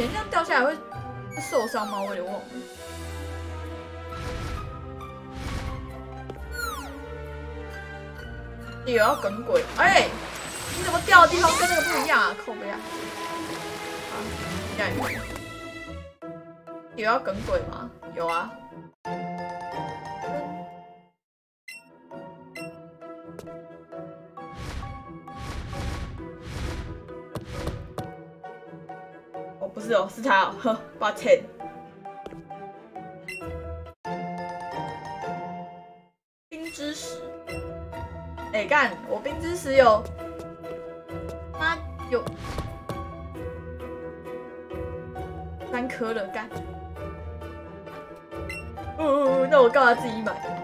前这样掉下来会受伤吗？我有点忘了。有要耿鬼，哎，你怎么掉的地方跟那个不一样啊？扣不呀？啊，下一个。有要耿鬼吗？有啊。哦，是，他哦，呵，抱歉。冰之石。哎干，我冰之石有，妈有三颗了干。哦，那我告他自己买。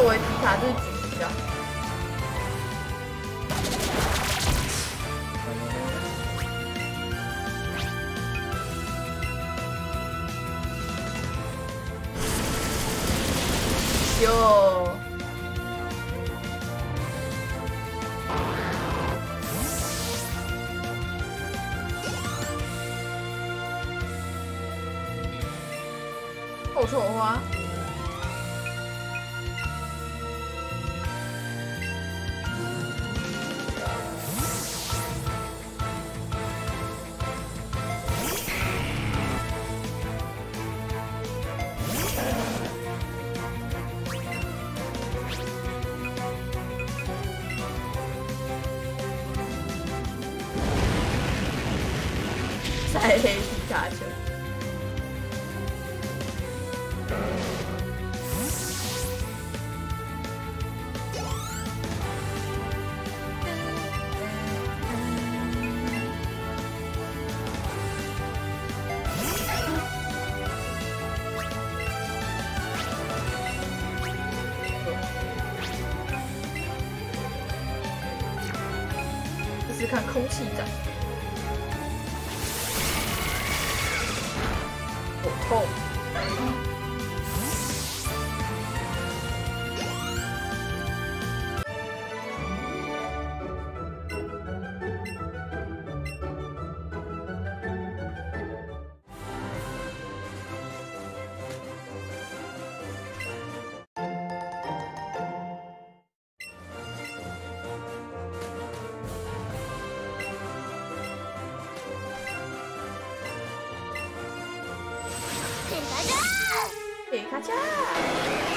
这维皮卡就是橘子啊。皮卡丘。这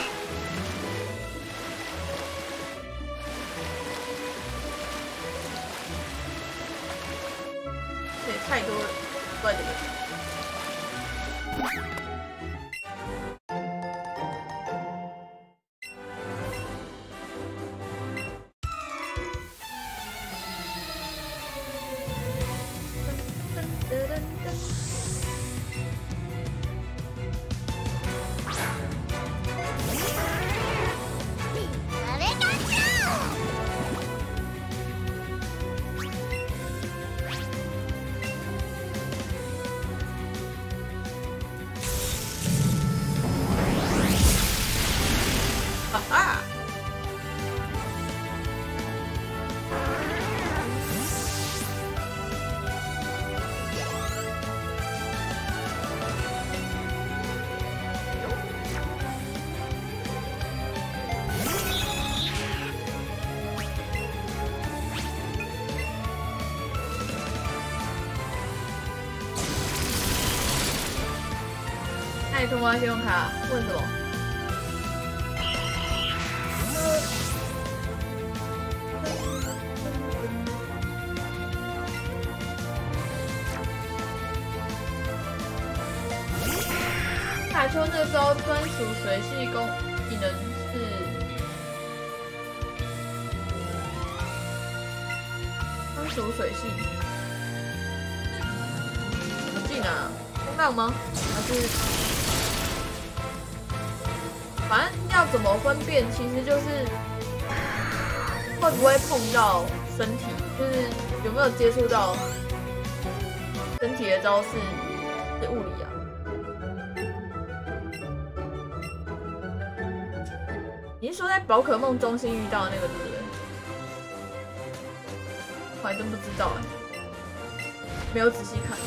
你通关信用卡？问什么？卡丘那招专属水系功技能是专属水系，什么技能啊？风浪吗？还是？反正要怎么分辨，其实就是会不会碰到身体，就是有没有接触到身体的招式是物理啊。你是说在宝可梦中心遇到的那个对不对？我还真不知道哎，没有仔细看。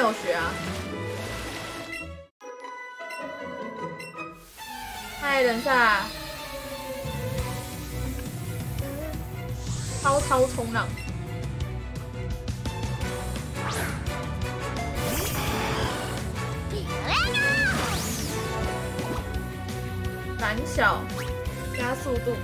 有，学啊。嗨，等一下，超超冲浪，胆小，加速度，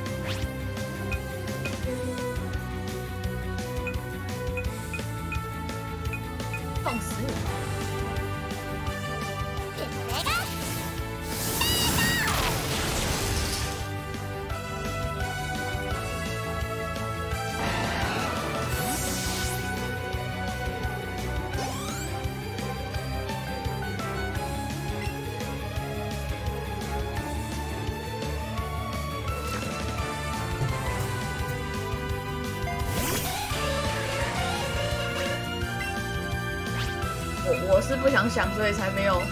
想，所以才没有，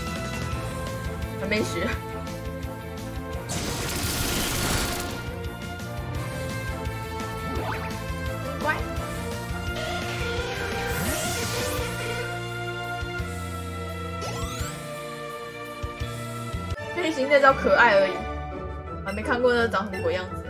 还没学。乖。飞行那招可爱而已，还没看过那长什么鬼样子。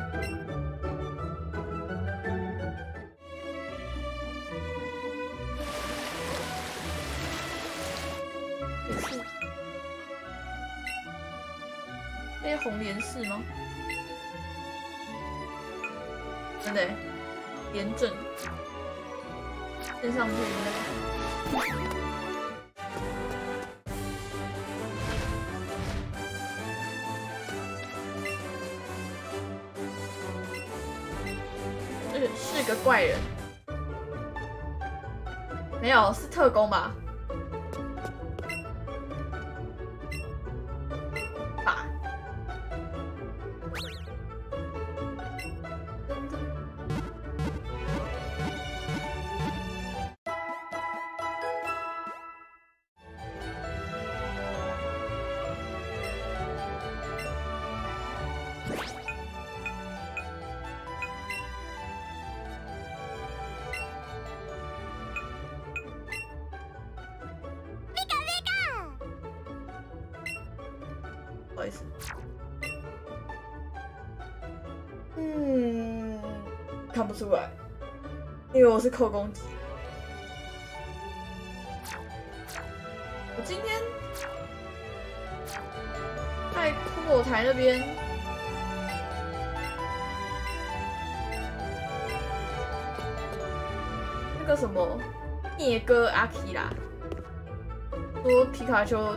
上去应该。是是个怪人，没有是特工？吧。是扣攻击。我今天在骷髅台那边，那个什么聂哥阿基拉说皮卡丘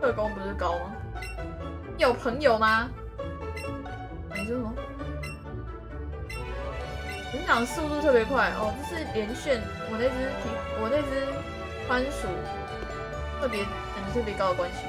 特工不是高吗？你有朋友吗？长速度特别快哦，这是连线。我那只皮，我那只番薯特别等级特别高的关系。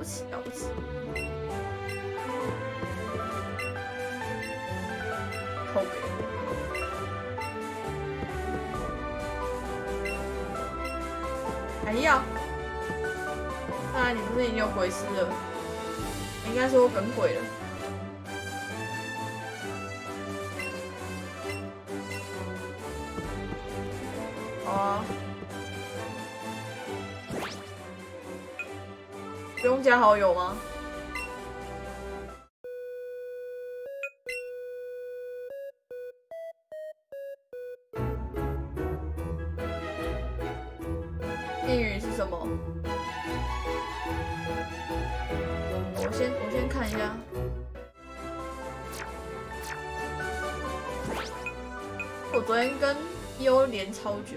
不起，了不起。后悔。还要？看来你不是已经有鬼师了？应该说梗鬼了。加好友吗？英语是什么？我先我先看一下。我昨天跟优连超久。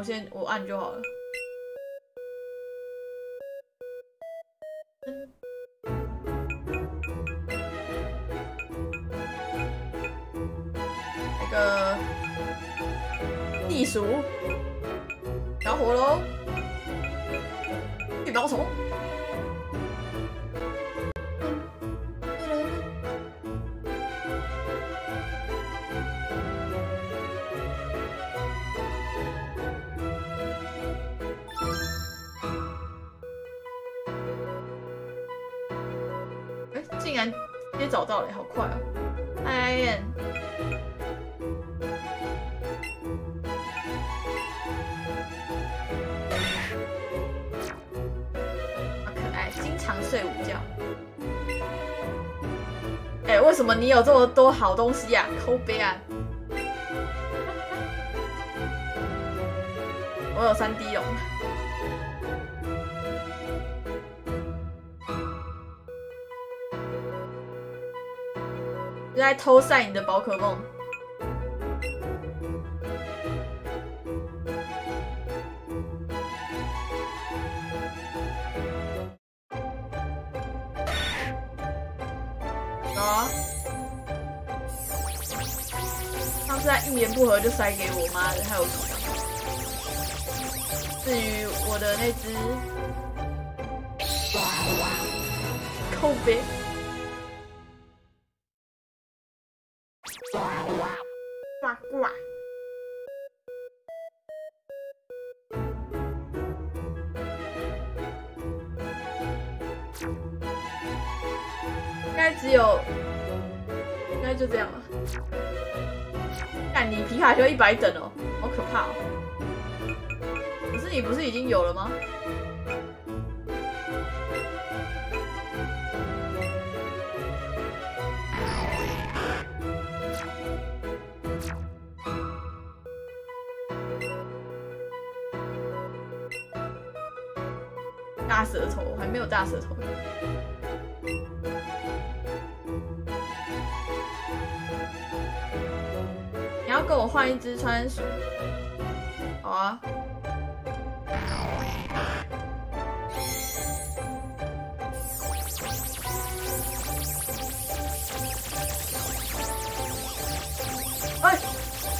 我先我按就好了。睡午觉。哎，为什么你有这么多好东西呀？抠杯啊！我有三 D 龙。在偷晒你的宝可梦。不合就塞给我妈的，还有至于我的那只哇哇扣别哇哇呱呱，应该只有，应该就这样了。你皮卡丘一百等哦，好可怕哦！可是你不是已经有了吗？大舌头还没有大舌头。跟我换一只穿，好啊！哎，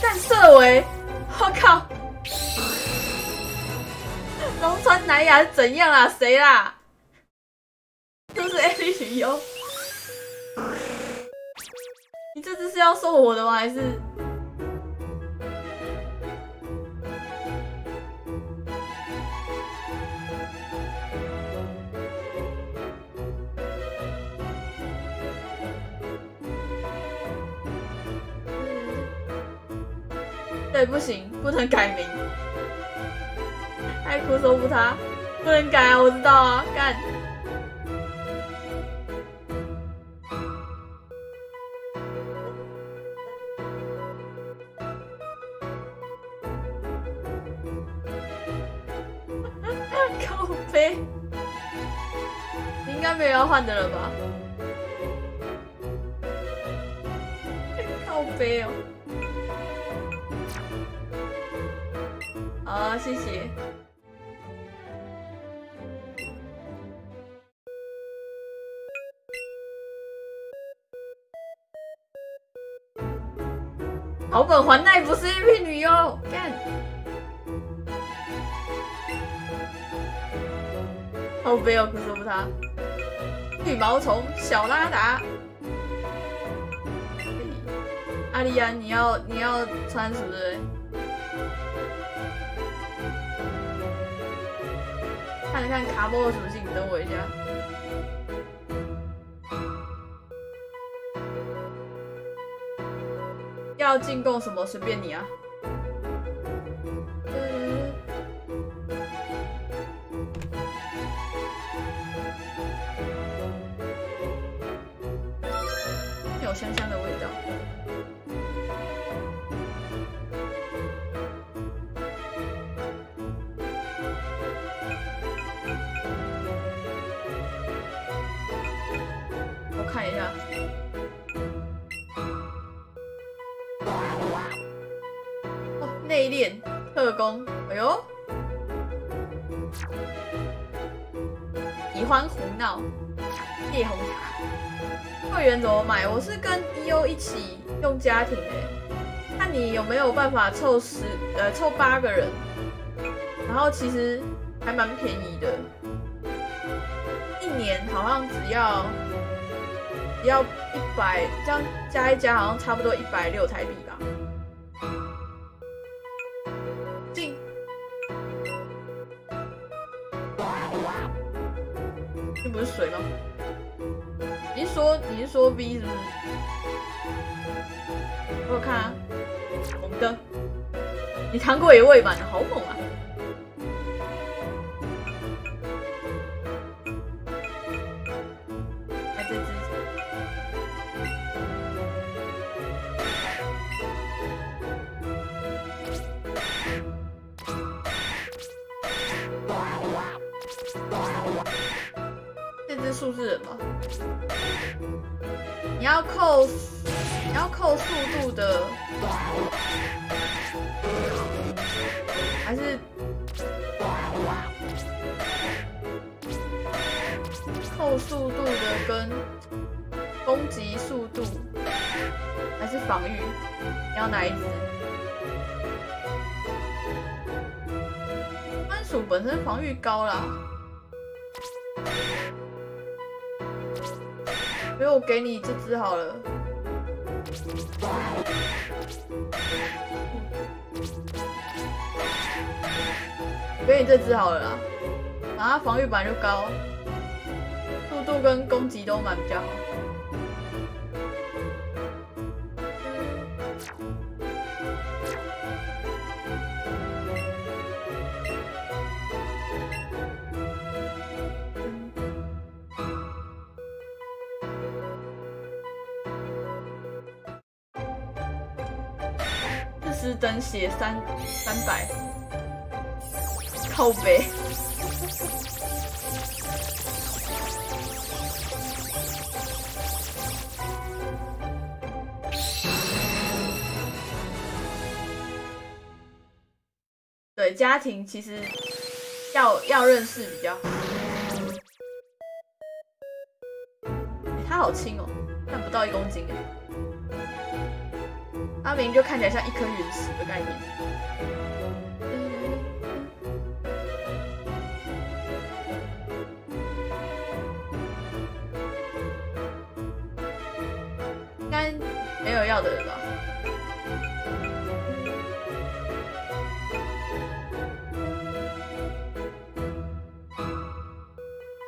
干色尾，我靠！龙川南雅怎样啊？谁啦？这是 A 女优？你这只是要送我的吗？还是？对，不行，不能改名。爱哭说服他，不能改啊，我知道啊，干。靠背，应该没有要换的了吧？靠背哦。谢谢。好本还奈不是一批女优，干。好悲哦，可是不他。绿毛虫小拉达。阿丽安，你要你要穿是不是？看一看卡波的属性，等我一下。要进贡什么？随便你啊。有香香的味道。特工，哎呦，喜欢胡闹，夜红茶，会员怎么买？我是跟 EO 一起用家庭哎，看你有没有办法凑十呃凑八个人，然后其实还蛮便宜的，一年好像只要只要一百，这样加一加好像差不多一百六台币吧。说逼是说 V 是不是？我看啊，红的，你糖果也喂满了，好猛防御？你要哪一只？番薯本身防御高啦。所以我给你这只好了。给你这只好了啦，然后防御本来就高，速度跟攻击都蛮比较好。四十等血三三百，靠背。对，家庭其实要要认识比较好。欸它好轻哦，但不到一公斤哎。阿明就看起来像一颗陨石的概念。应该没有要的了吧？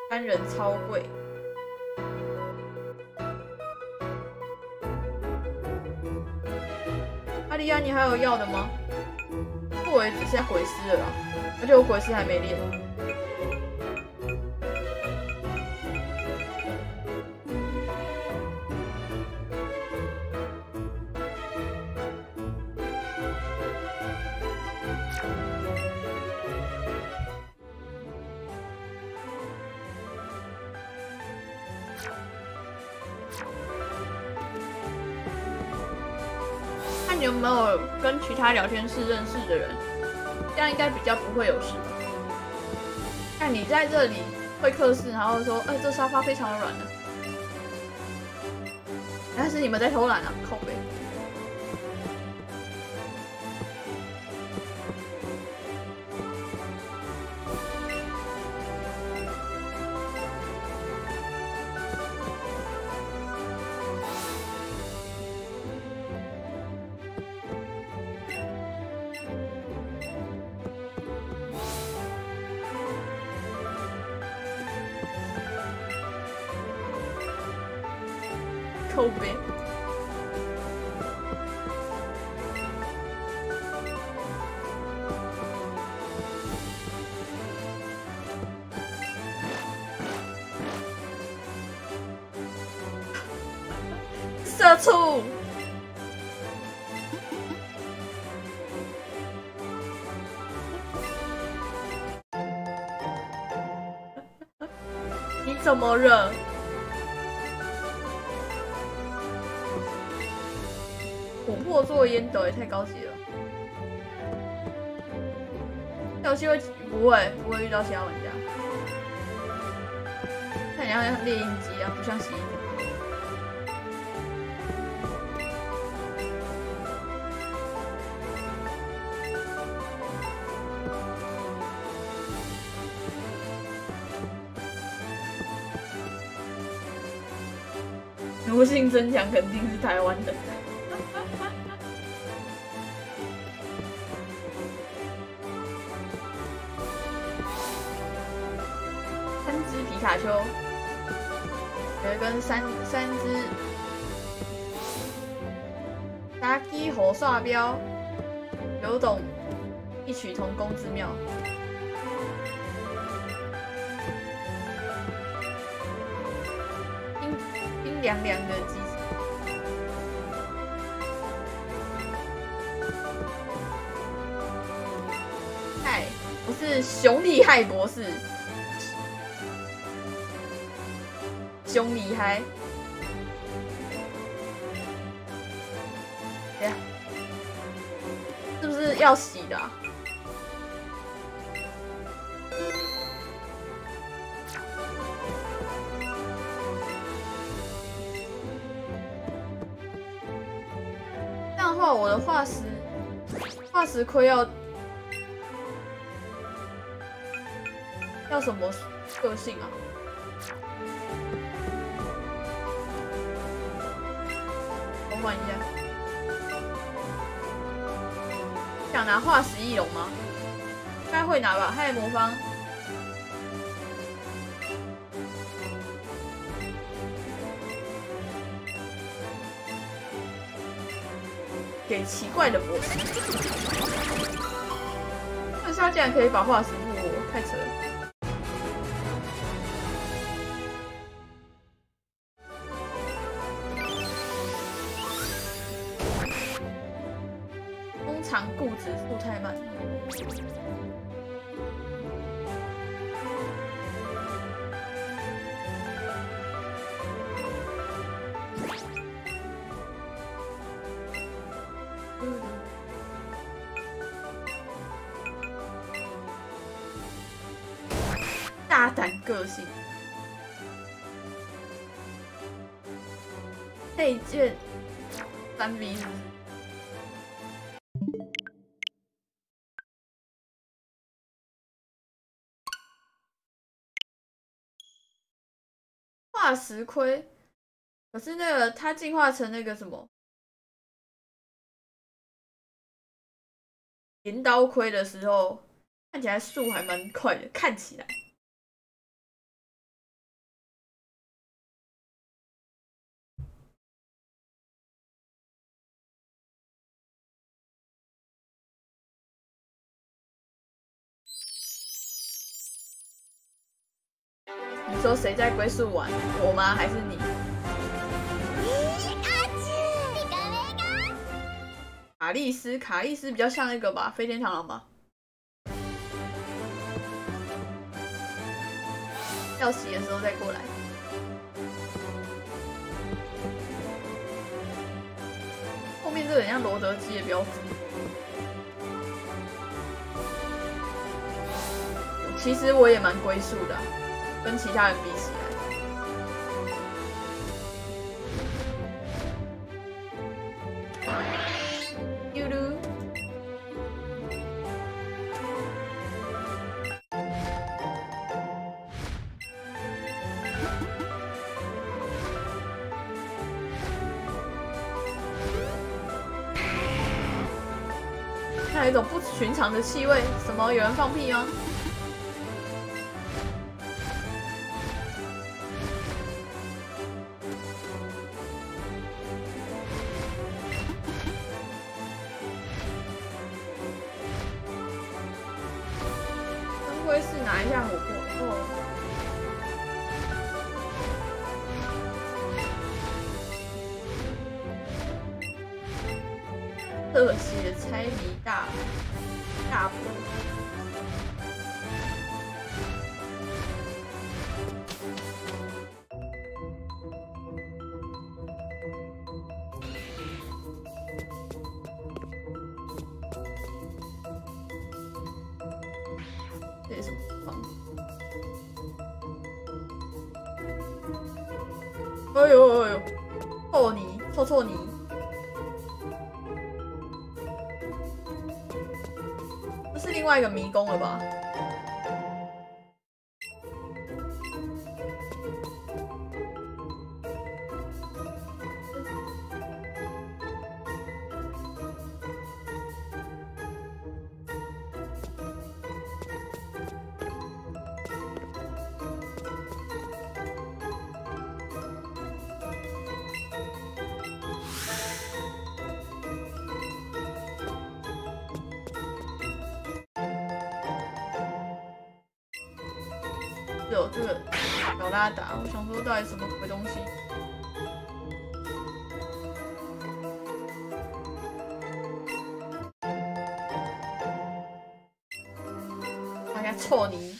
单人超贵。阿丽亚，你还有要的吗？我也只剩下鬼师了，而且我鬼师还没练。有没有跟其他聊天室认识的人，这样应该比较不会有事吧？那你在这里会客室，然后说：“哎，这沙发非常的软的。”还是你们在偷懒啊？靠背。热？琥珀做烟斗也太高级了。有机会不会不会遇到其他玩家？看你像猎鹰机啊，不像洗衣机。奴性增强肯定是台湾的。三只皮卡丘，有一根三三只达基火刷标，有种异曲同工之妙。凉凉的鸡，嗨，我是熊厉害博士。熊厉害！哎呀，是不是要洗的、吃亏要要什么个性啊？我换一下。想拿化石翼龙吗？应该会拿吧。害魔方。奇怪的博士。但是他竟然可以把化石复活，太扯了。通常固执速太慢。石盔，可是那个它进化成那个什么镰刀盔的时候，看起来速还蛮快的，看起来。谁在归宿玩？我吗？还是你？卡利斯，卡利斯比较像那个吧，飞天螳螂吧。要洗的时候再过来。后面这个很像罗德基的标志。其实我也蛮龟速的，跟其他人比起来。悠噜，看有一种不寻常的气味，什么？有人放屁吗？我想说到底什么鬼东西？大家臭泥。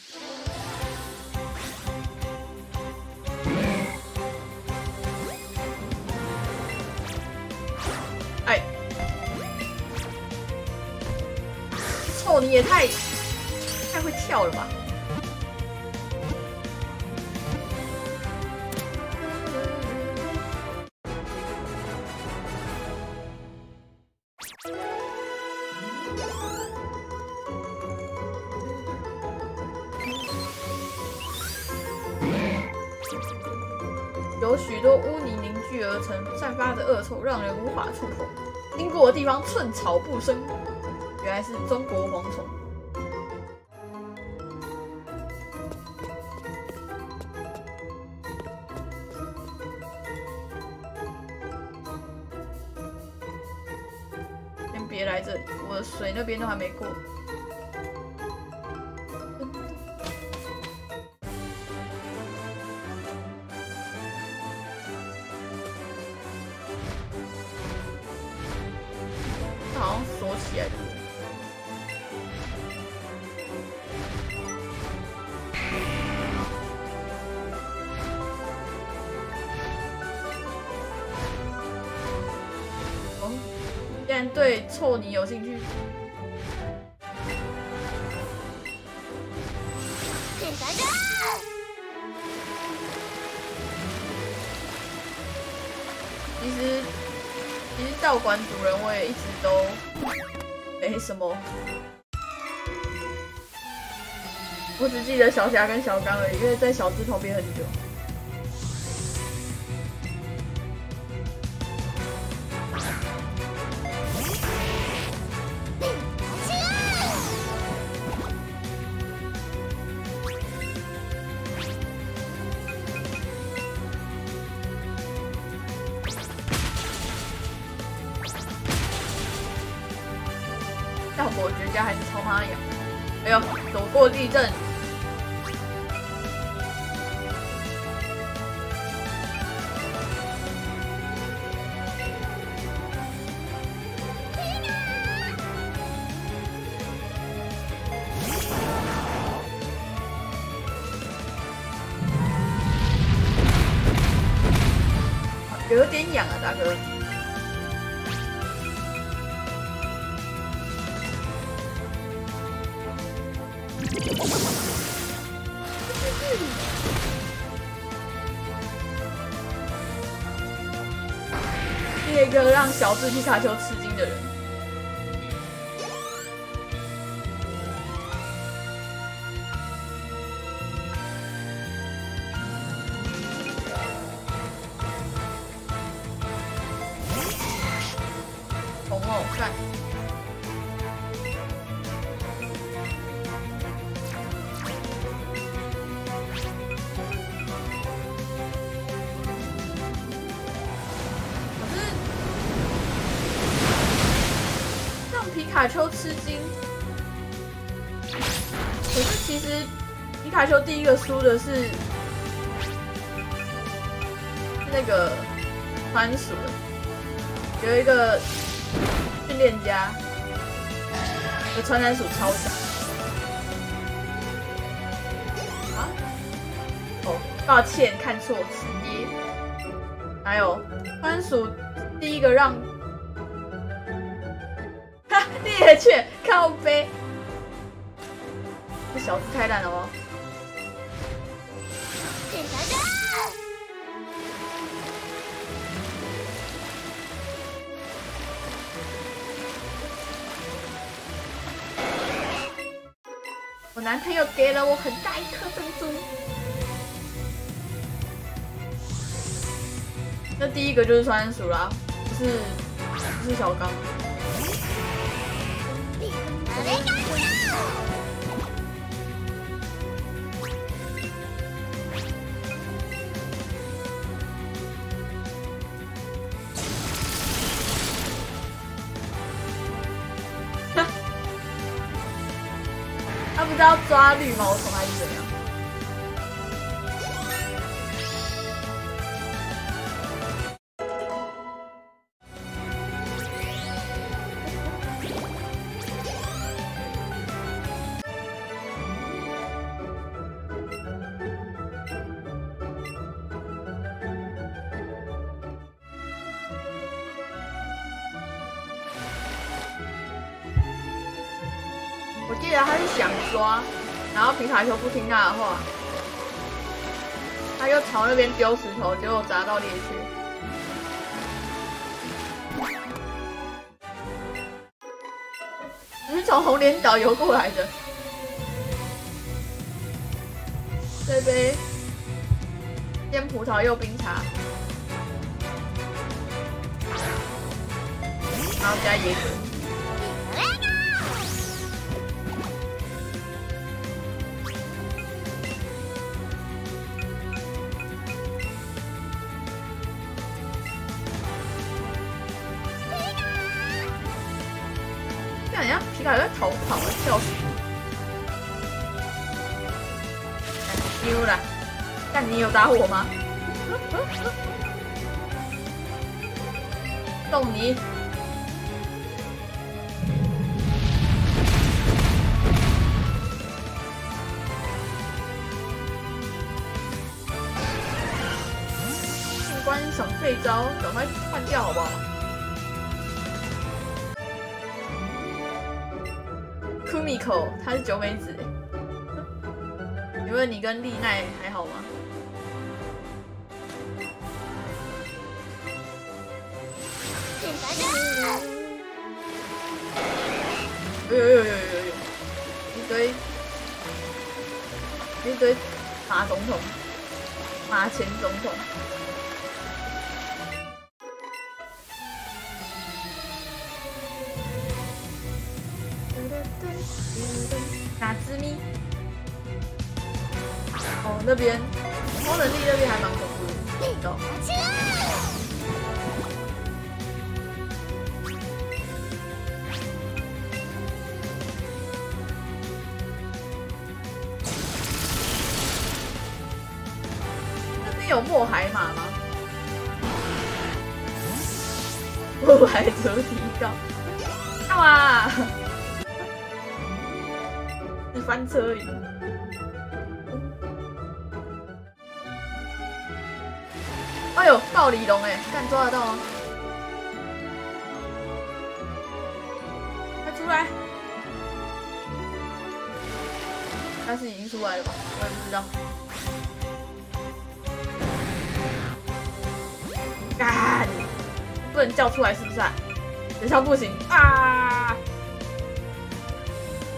哎，臭泥也太太会跳了吧！让人无法触碰。经过的地方寸草不生，原来是中国蝗虫。没什么，我只记得小霞跟小刚而已，因为在小智旁边很久。地震。皮卡丘的是那个番薯，有一个训练家的传染鼠超强。啊？哦，抱歉，看错职业。还有番薯第一个让，哈，猎犬靠背，这小子太烂了哦。男朋友给了我很大一颗珍珠。那第一个就是酸薯啦，不是不是小刚。要抓绿毛虫还是怎样？然后皮卡丘不听他的话，他就朝那边丢石头，结果砸到猎区。你是从红莲岛游过来的。这杯鲜葡萄柚冰茶，然后加椰子。丢了，但你有打我吗？动你！请观赏废招，赶快换掉好不好？Kumiko，她是九美子。请问你跟丽奈还好吗？哎呦呦呦呦呦，一堆一堆马总统，马前总统。有墨海马吗？墨海折提高，干嘛？你翻车而已。哎呦，暴鲤龙哎，敢抓得到吗？快出来！但是已经出来了吧？我也不知道。干！不能叫出来是不是啊？等下不行啊！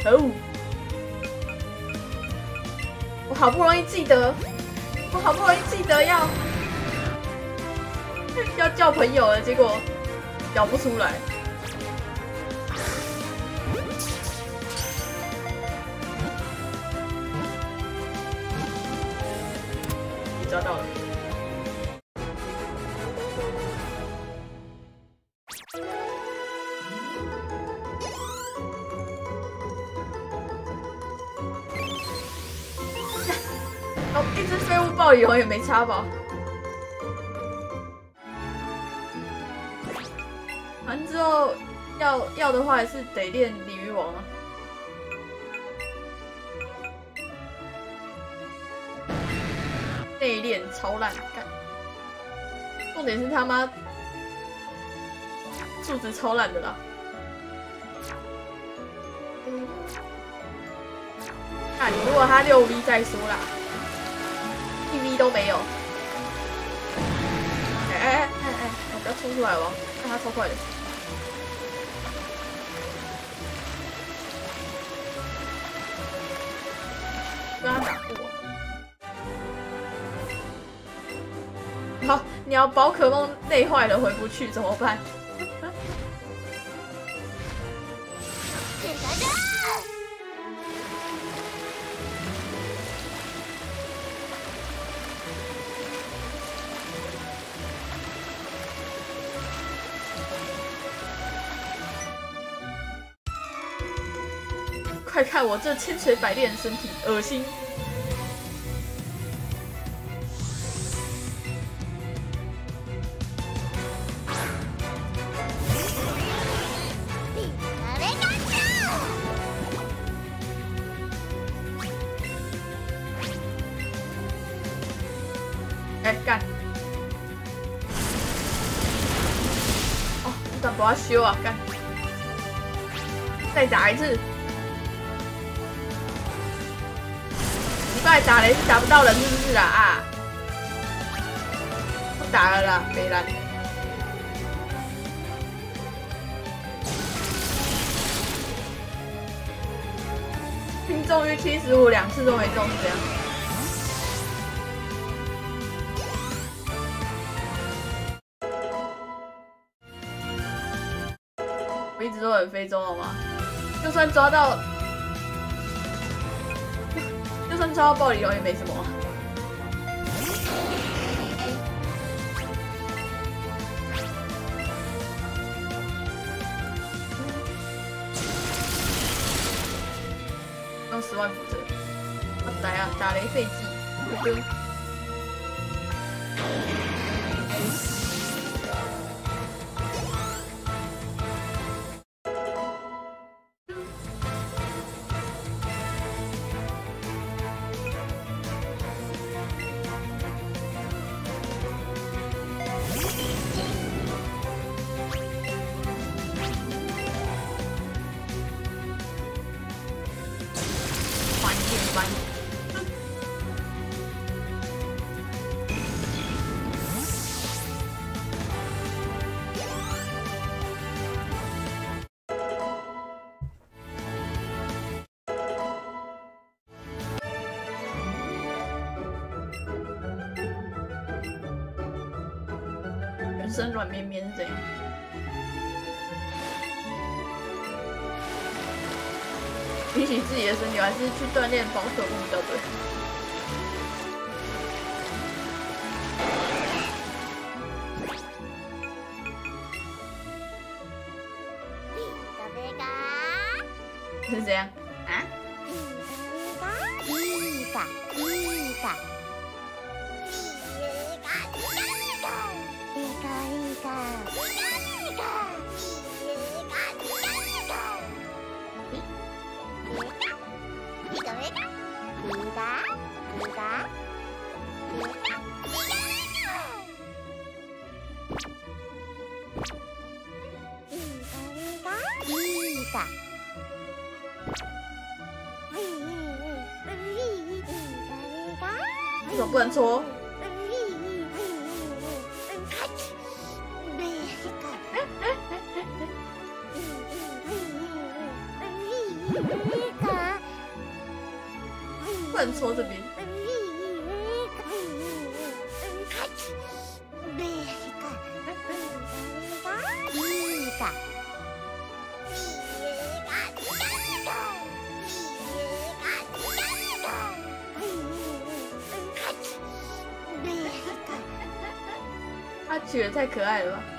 哦！我好不容易记得，我好不容易记得要 要叫朋友了，结果叫不出来。没差吧？完之后要要的话，还是得练鲤鱼王啊。内练超烂，干！重点是他妈素质超烂的啦。看，如果他六 V 再说啦。一 V 都没有。哎哎哎哎，不要冲出来哦！看他超快的。跟他打过。好，你要宝可梦累坏了回不去怎么办？我这千锤百炼的身体，恶心！哎、干！哦，你敢把它修啊？干！再打一次！打雷是打不到人是不是？啊！不打了啦，北兰。命中率七十五，两次都没中，这样。我一直都很非洲好吗？就算抓到，超暴鲤龙也没什么。用十万斧子，我打呀打雷废技，呵呵。软绵绵是怎样？比起自己的身体，我还是去锻炼防守比较对。不能搓这边。他取的太可爱了吧？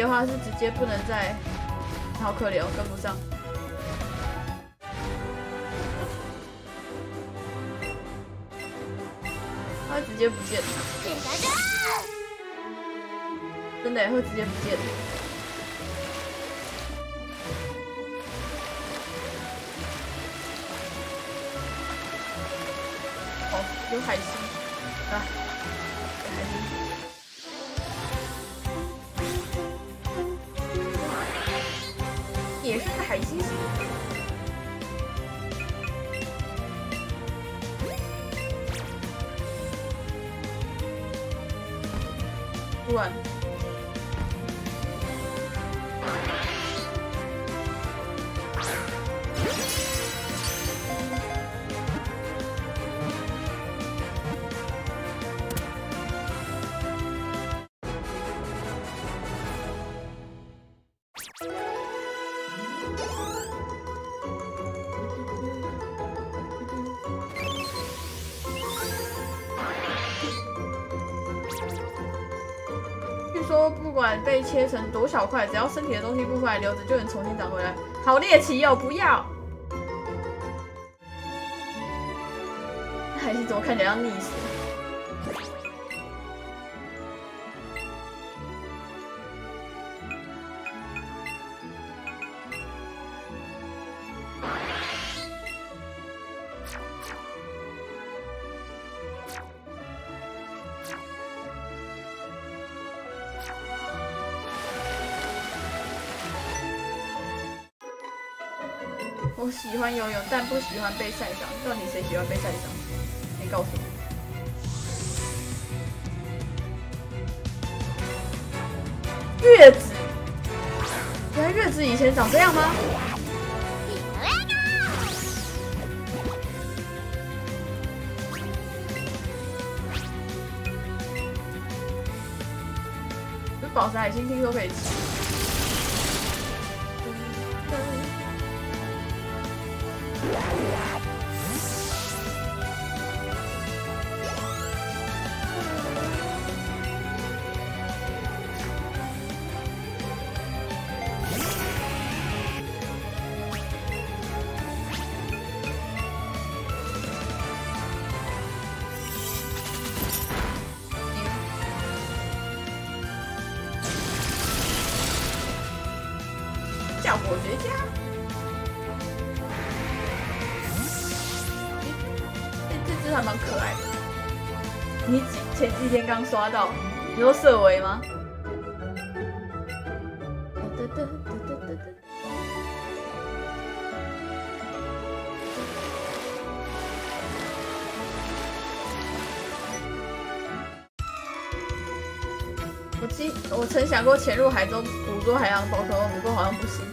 的话，是直接不能再，好可怜哦，跟不上。它会直接不见，真的会直接不见。哦，有海星啊，开心。小块，只要身体的东西不出来留着，就能重新长回来。好猎奇哦！不要。海 星怎么看起来要溺死？欢游泳，但不喜欢被晒伤。到底谁喜欢被晒伤？你告诉我。月子，原来月子以前长这样吗？这宝石海星听说可以吃。Yeah, yeah, yeah. 刷到，你说色违吗？我记，我曾想过潜入海中捕捉海洋宝可梦，不过好像不行。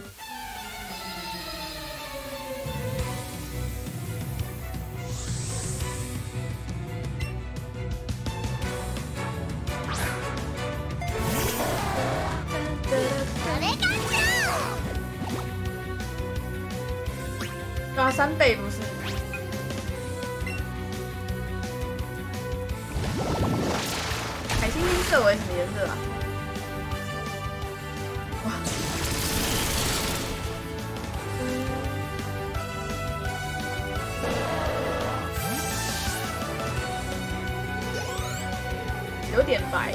有点白，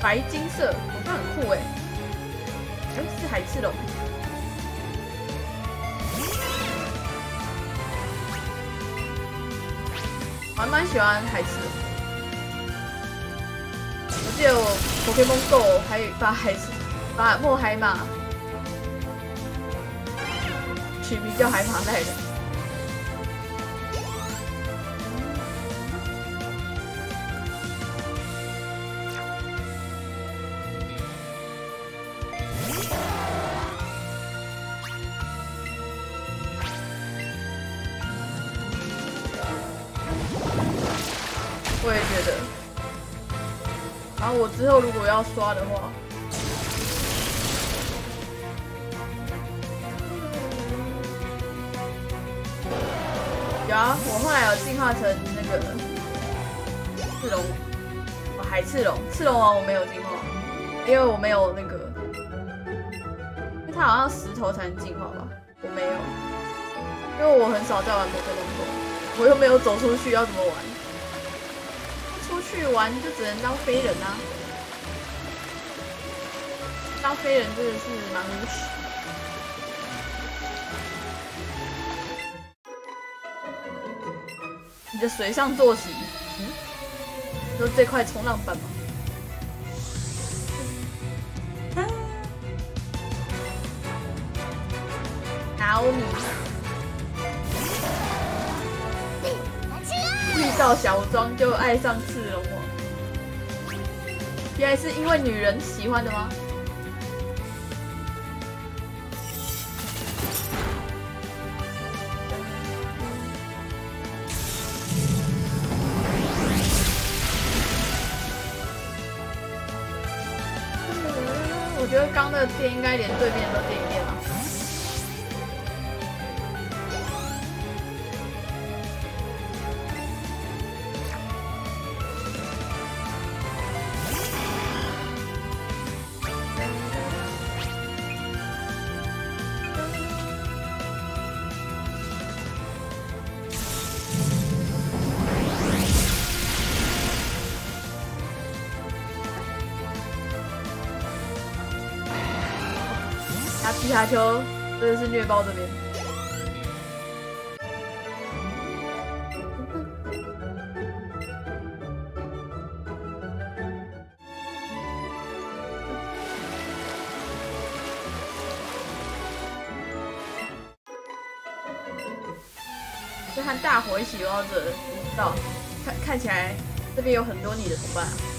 白金色，好像很酷哎。哎，是海刺龙。我还蛮喜欢海刺的。我记得我 Pokemon Go 还把海刺、把墨海马取名叫海马来的。要刷的话，有啊，我后来有进化成那个赤龙，哦，海赤龙，赤龙王我没有进化，因为我没有那个，因为它好像石头才能进化吧，我没有，因为我很少在玩宝可梦我又没有走出去，要怎么玩？出去玩就只能当飞人啊！当飞人真的是蛮无耻。你的水上坐骑，嗯，就这块冲浪板吗？奥米遇到小庄就爱上赤龙王，原来是因为女人喜欢的吗？觉得刚的电应该连对面都电电了。他皮卡丘真的是虐爆这边。就和大伙一起游到这，不知道看看起来这边有很多你的同伴啊。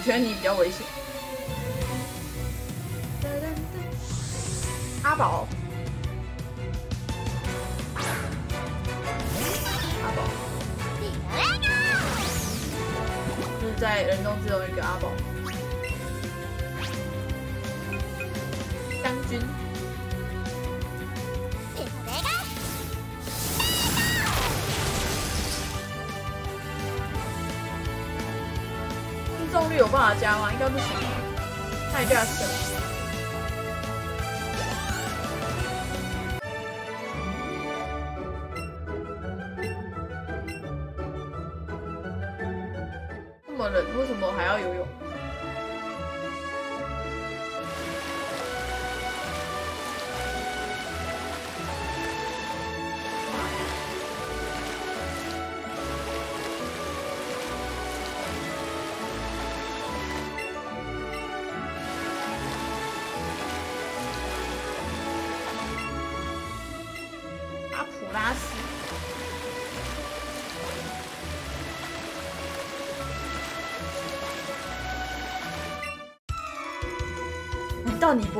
我觉得你比较危险。阿宝，阿宝，就是在人中只有一个阿宝。有办法加吗？应该不行，太架势了。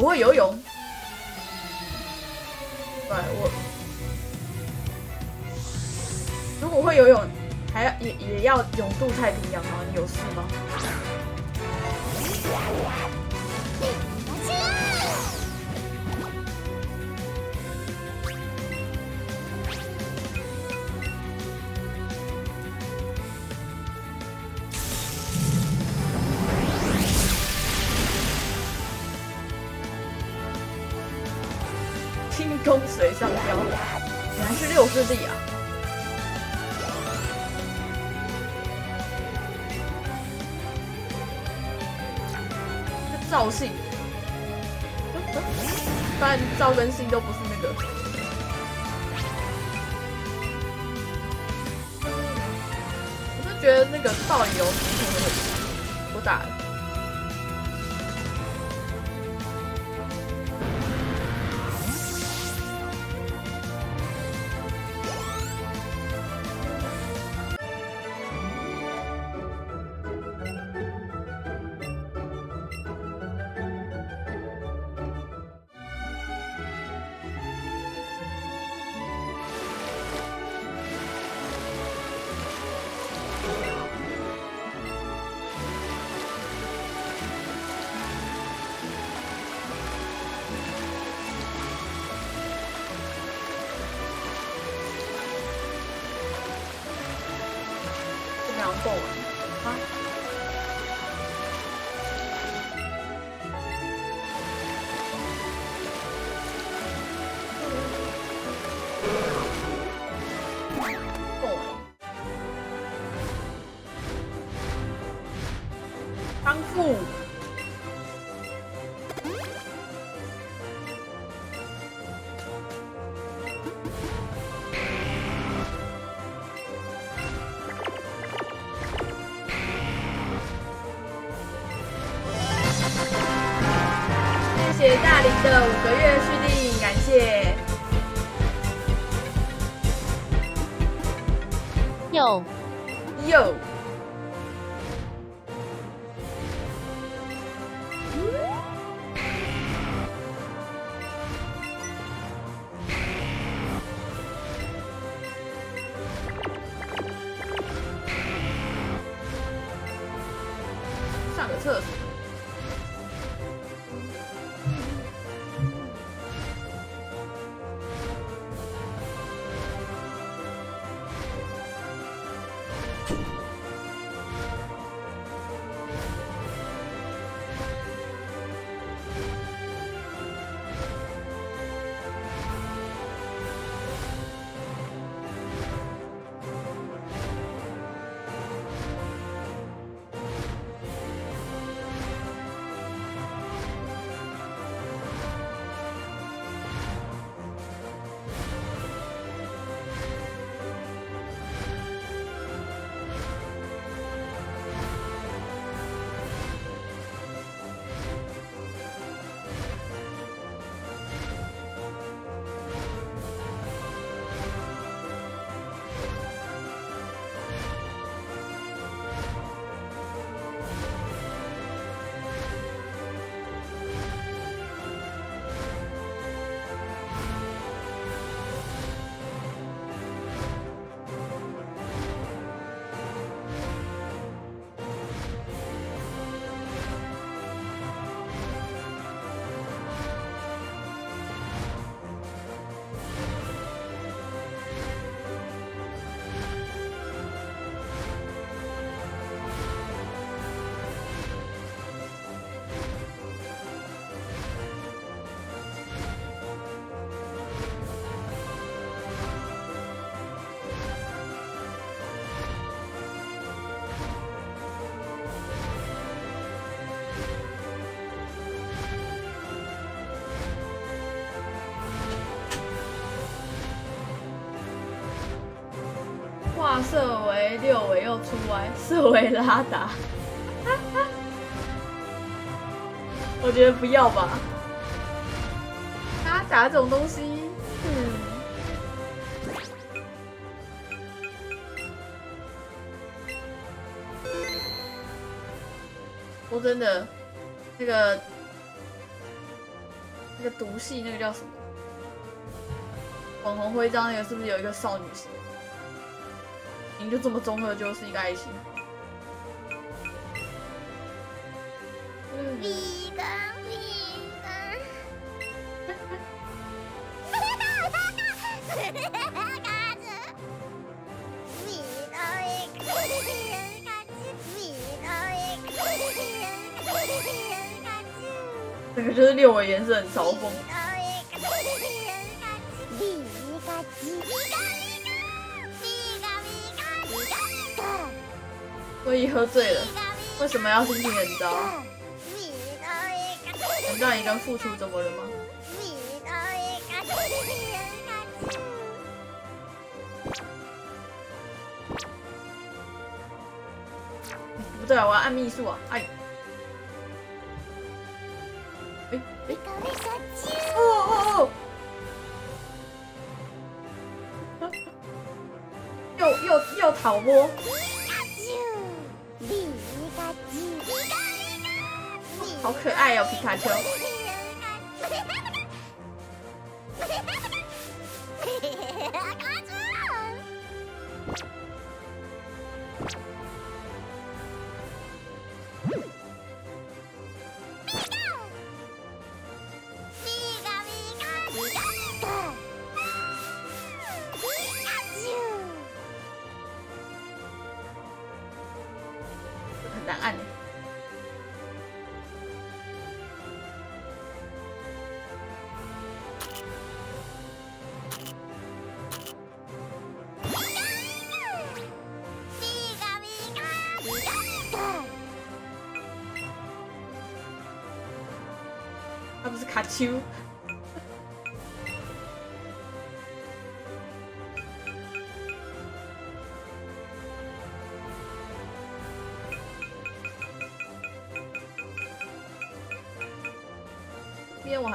不会游泳？轻功水上漂，原来是六师弟啊！这赵信，不然赵跟信都不是那个。我就觉得那个暴力游戏很很强，不打有哟，又出来，是维拉达，我觉得不要吧，拉达这种东西，嗯，说真的，那个那个毒系那个叫什么？网红徽章那个是不是有一个少女心？您就这么综合，就是一个爱心。嗯，比个比个。这个就是六维颜色很嘲讽。所以喝醉了，为什么要心情很糟？难道你跟付出怎么了吗？不对啊，我要按秘术啊！哎，哎哎，哦哦哦！又又又逃脱！好可爱哦，皮卡丘！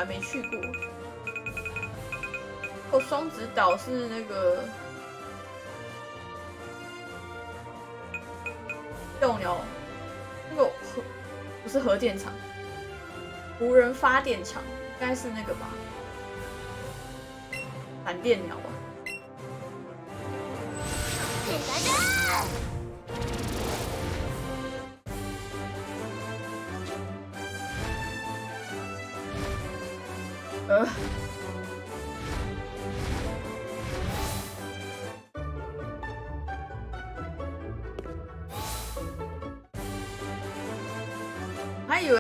没去过。哦，双子岛是那个斗鸟，那个核不是核电厂。无人发电厂应该是那个吧，闪电鸟